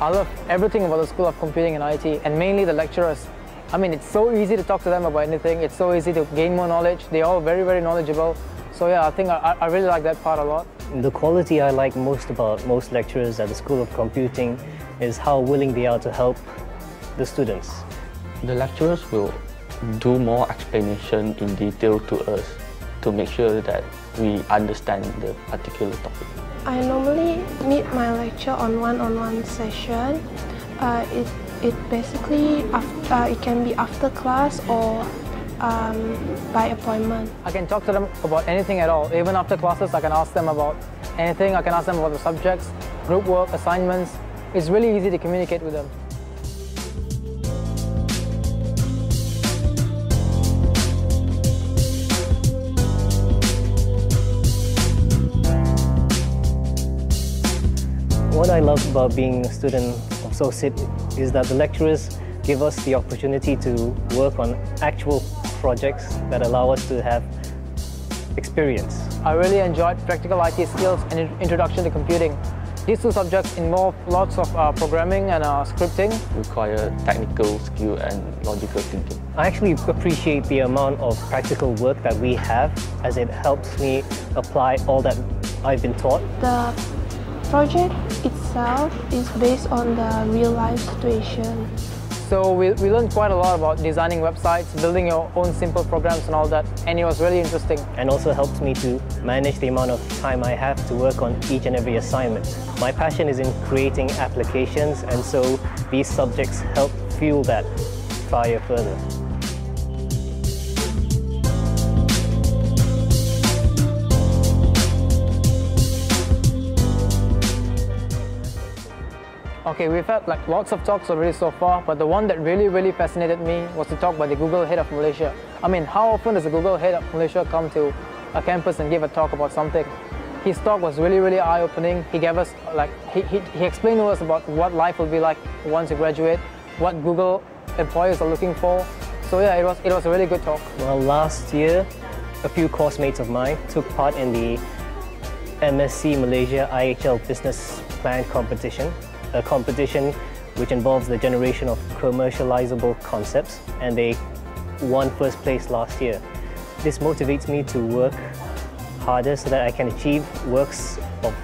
I love everything about the School of Computing and IT and mainly the lecturers. I mean, it's so easy to talk to them about anything. It's so easy to gain more knowledge. They're all very, very knowledgeable. So yeah, I think I, I really like that part a lot. The quality I like most about most lecturers at the School of Computing is how willing they are to help the students. The lecturers will do more explanation in detail to us to make sure that we understand the particular topic. I normally meet my lecture on one-on-one -on -one session. Uh, it, it basically, after, uh, it can be after class or um, by appointment. I can talk to them about anything at all. Even after classes, I can ask them about anything. I can ask them about the subjects, group work, assignments. It's really easy to communicate with them. What I love about being a student of SoCIT is that the lecturers give us the opportunity to work on actual projects that allow us to have experience. I really enjoyed practical IT skills and introduction to computing. These two subjects involve lots of uh, programming and uh, scripting. Require technical skill and logical thinking. I actually appreciate the amount of practical work that we have as it helps me apply all that I've been taught. The project itself is based on the real life situation. So we, we learned quite a lot about designing websites, building your own simple programs and all that, and it was really interesting. And also helps me to manage the amount of time I have to work on each and every assignment. My passion is in creating applications, and so these subjects help fuel that fire further. Okay, we've had like lots of talks already so far, but the one that really, really fascinated me was the talk by the Google head of Malaysia. I mean, how often does the Google head of Malaysia come to a campus and give a talk about something? His talk was really, really eye-opening. He gave us, like, he, he, he explained to us about what life will be like once you graduate, what Google employers are looking for. So yeah, it was, it was a really good talk. Well, last year, a few course mates of mine took part in the MSC Malaysia IHL Business Plan competition a competition which involves the generation of commercializable concepts and they won first place last year. This motivates me to work harder so that I can achieve works of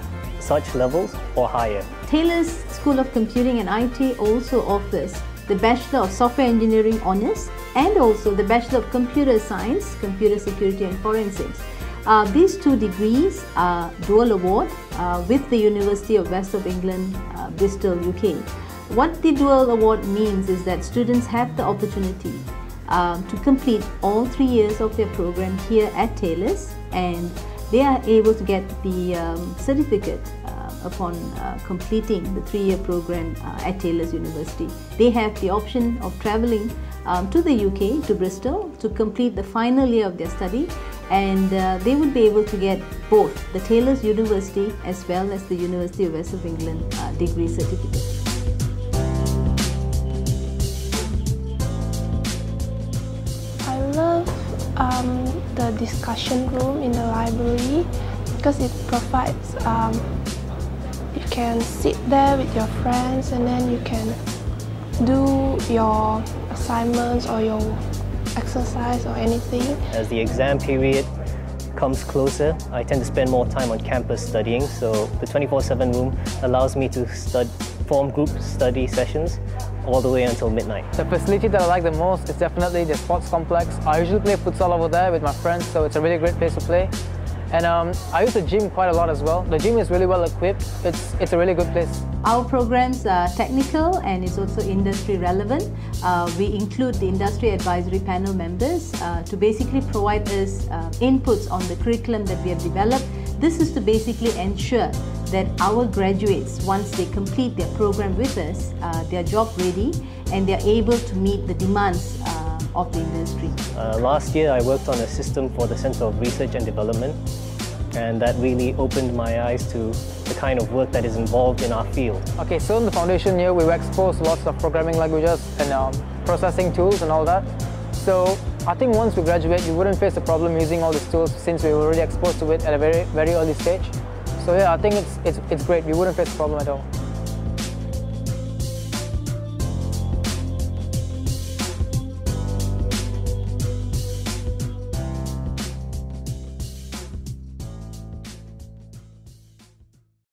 such levels or higher. Taylor's School of Computing and IT also offers the Bachelor of Software Engineering Honours and also the Bachelor of Computer Science, Computer Security and Forensics. Uh, these two degrees are dual award uh, with the University of West of England, uh, Bristol, UK. What the dual award means is that students have the opportunity um, to complete all three years of their program here at Taylor's and they are able to get the um, certificate uh, upon uh, completing the three-year program uh, at Taylor's University. They have the option of travelling um, to the UK, to Bristol, to complete the final year of their study and uh, they would be able to get both the Taylor's University as well as the University of West of England uh, degree certificate. Um, the discussion room in the library because it provides um, you can sit there with your friends and then you can do your assignments or your exercise or anything. As the exam period comes closer, I tend to spend more time on campus studying, so the 24-7 room allows me to stud form group study sessions all the way until midnight. The facility that I like the most is definitely the sports complex. I usually play futsal over there with my friends, so it's a really great place to play. And um, I use the gym quite a lot as well. The gym is really well equipped. It's, it's a really good place. Our programs are technical and it's also industry relevant. Uh, we include the industry advisory panel members uh, to basically provide us uh, inputs on the curriculum that we have developed. This is to basically ensure that our graduates, once they complete their program with us, uh, they are job ready and they are able to meet the demands uh, of the industry. Uh, last year I worked on a system for the Centre of Research and Development and that really opened my eyes to the kind of work that is involved in our field. Okay, so in the foundation year we were exposed to lots of programming languages and um, processing tools and all that. So I think once we graduate, you wouldn't face a problem using all these tools since we were already exposed to it at a very, very early stage. So yeah, I think it's, it's, it's great. We wouldn't face a problem at all.